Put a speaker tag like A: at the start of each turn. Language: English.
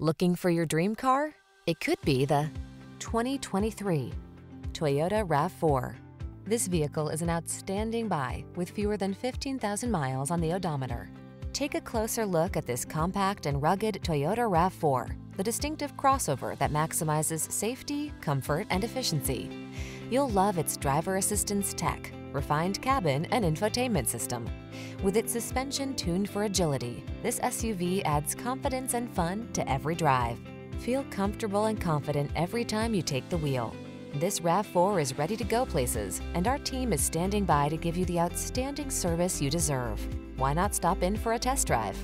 A: Looking for your dream car? It could be the 2023 Toyota RAV4. This vehicle is an outstanding buy with fewer than 15,000 miles on the odometer. Take a closer look at this compact and rugged Toyota RAV4, the distinctive crossover that maximizes safety, comfort, and efficiency. You'll love its driver assistance tech, refined cabin, and infotainment system. With its suspension tuned for agility, this SUV adds confidence and fun to every drive. Feel comfortable and confident every time you take the wheel. This RAV4 is ready to go places, and our team is standing by to give you the outstanding service you deserve. Why not stop in for a test drive?